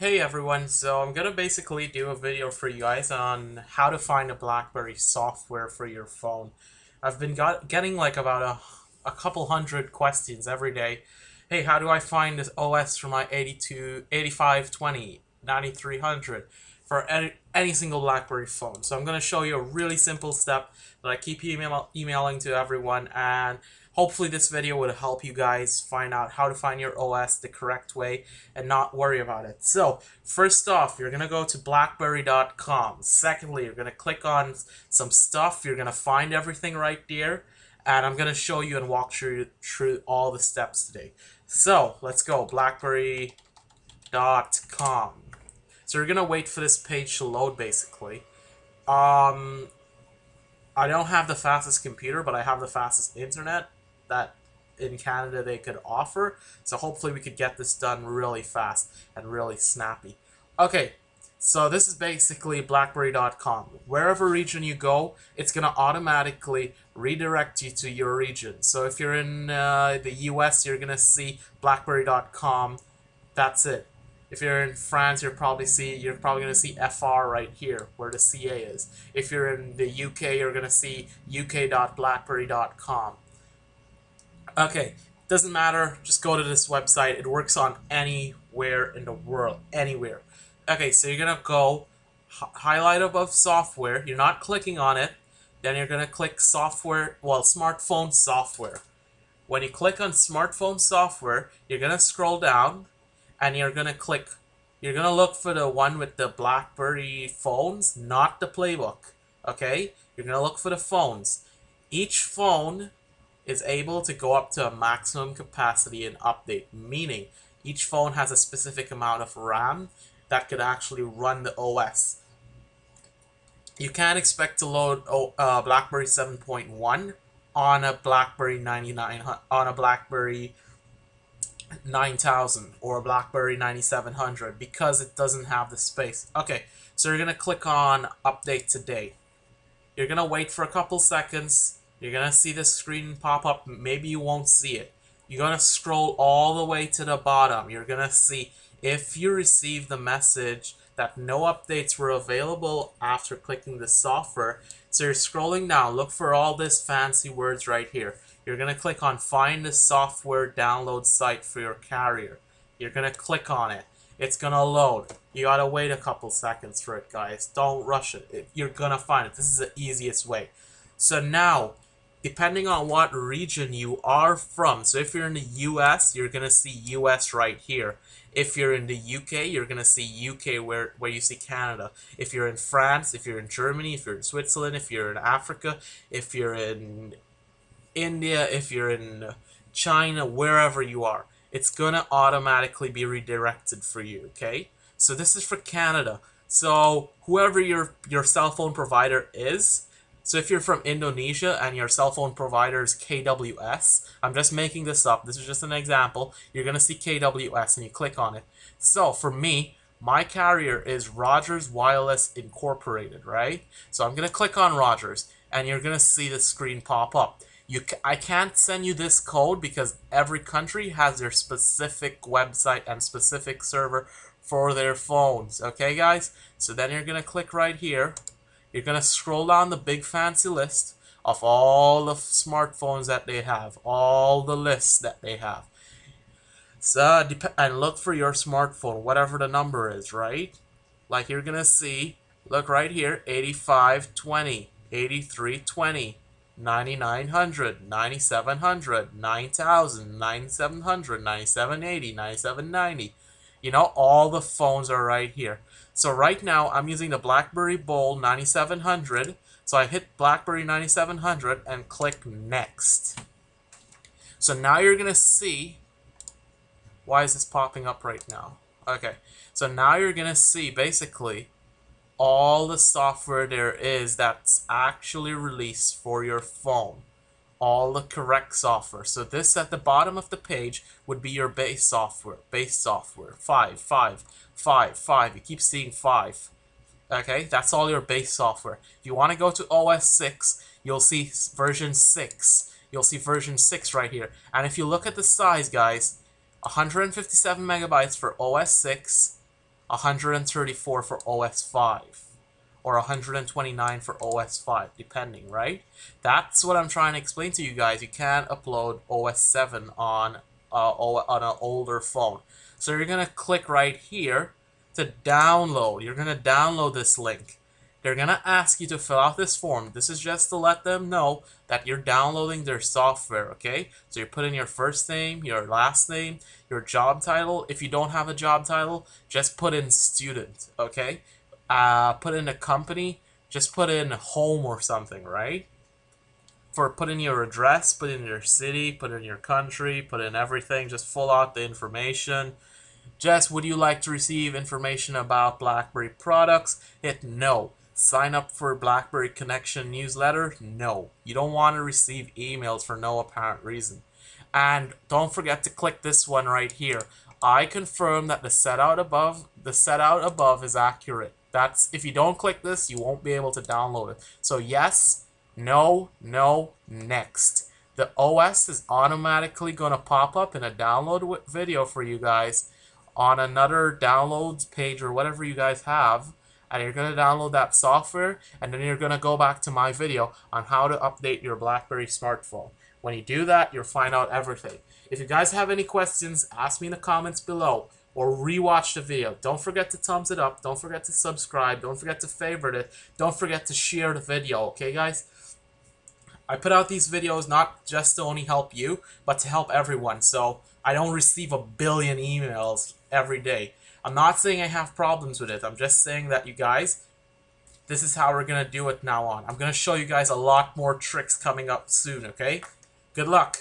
Hey everyone, so I'm gonna basically do a video for you guys on how to find a BlackBerry software for your phone. I've been got, getting like about a, a couple hundred questions every day. Hey, how do I find this OS for my 82, 8520, 9300 for any, any single BlackBerry phone? So I'm gonna show you a really simple step that I keep email, emailing to everyone and Hopefully this video would help you guys find out how to find your OS the correct way and not worry about it. So, first off, you're going to go to blackberry.com. Secondly, you're going to click on some stuff. You're going to find everything right there. And I'm going to show you and walk through, through all the steps today. So, let's go. blackberry.com. So, you're going to wait for this page to load, basically. Um, I don't have the fastest computer, but I have the fastest internet that in Canada they could offer. So hopefully we could get this done really fast and really snappy. Okay, so this is basically BlackBerry.com. Wherever region you go, it's going to automatically redirect you to your region. So if you're in uh, the US, you're going to see BlackBerry.com. That's it. If you're in France, you're probably see you're probably going to see FR right here where the CA is. If you're in the UK, you're going to see uk.blackberry.com. Okay, doesn't matter. Just go to this website. It works on anywhere in the world, anywhere. Okay, so you're gonna go highlight above software. You're not clicking on it. Then you're gonna click software. Well, smartphone software. When you click on smartphone software, you're gonna scroll down, and you're gonna click. You're gonna look for the one with the BlackBerry phones, not the playbook. Okay, you're gonna look for the phones. Each phone is able to go up to a maximum capacity and update, meaning each phone has a specific amount of RAM that could actually run the OS. You can't expect to load uh, BlackBerry 7.1 on a BlackBerry 99 on a BlackBerry 9000 or a BlackBerry 9700 because it doesn't have the space. Okay, so you're gonna click on Update Today. You're gonna wait for a couple seconds you're gonna see the screen pop up. Maybe you won't see it. You're gonna scroll all the way to the bottom. You're gonna see if you receive the message that no updates were available after clicking the software. So you're scrolling down. Look for all these fancy words right here. You're gonna click on find the software download site for your carrier. You're gonna click on it. It's gonna load. You gotta wait a couple seconds for it, guys. Don't rush it. You're gonna find it. This is the easiest way. So now depending on what region you are from. So if you're in the US, you're going to see US right here. If you're in the UK, you're going to see UK where, where you see Canada. If you're in France, if you're in Germany, if you're in Switzerland, if you're in Africa, if you're in India, if you're in China, wherever you are, it's going to automatically be redirected for you, okay? So this is for Canada. So whoever your, your cell phone provider is, so if you're from Indonesia and your cell phone provider is KWS, I'm just making this up, this is just an example, you're going to see KWS and you click on it. So for me, my carrier is Rogers Wireless Incorporated, right? So I'm going to click on Rogers and you're going to see the screen pop up. You I can't send you this code because every country has their specific website and specific server for their phones. Okay, guys? So then you're going to click right here you're going to scroll down the big fancy list of all the smartphones that they have, all the lists that they have. So, and look for your smartphone, whatever the number is, right? Like you're going to see, look right here, 8520, 8320, 9900, 9700, 9000, 9700, 9780, 9790. You know, all the phones are right here. So right now, I'm using the BlackBerry Bold 9700. So I hit BlackBerry 9700 and click Next. So now you're going to see, why is this popping up right now? Okay, so now you're going to see basically all the software there is that's actually released for your phone all the correct software. So this at the bottom of the page would be your base software. Base software. Five, five, five, five. You keep seeing five. Okay, that's all your base software. If you want to go to OS 6, you'll see version 6. You'll see version 6 right here. And if you look at the size, guys, 157 megabytes for OS 6, 134 for OS 5 or 129 for OS 5 depending right that's what I'm trying to explain to you guys you can't upload OS 7 on uh, on an older phone so you're gonna click right here to download you're gonna download this link they're gonna ask you to fill out this form. This is just to let them know that you're downloading their software, okay? So you put in your first name, your last name, your job title. If you don't have a job title, just put in student, okay? Uh, put in a company, just put in a home or something, right? For put in your address, put in your city, put in your country, put in everything, just fill out the information. Just would you like to receive information about BlackBerry products? Hit no. Sign up for BlackBerry Connection newsletter? No. You don't want to receive emails for no apparent reason. And don't forget to click this one right here. I confirm that the set out above the set out above is accurate. That's if you don't click this, you won't be able to download it. So yes, no, no, next. The OS is automatically going to pop up in a download video for you guys on another downloads page or whatever you guys have and you're going to download that software and then you're going to go back to my video on how to update your BlackBerry smartphone. When you do that, you'll find out everything. If you guys have any questions, ask me in the comments below or rewatch the video. Don't forget to thumbs it up. Don't forget to subscribe. Don't forget to favorite it. Don't forget to share the video, okay guys? I put out these videos not just to only help you, but to help everyone. So I don't receive a billion emails every day. I'm not saying I have problems with it. I'm just saying that you guys, this is how we're going to do it now on. I'm going to show you guys a lot more tricks coming up soon, okay? Good luck.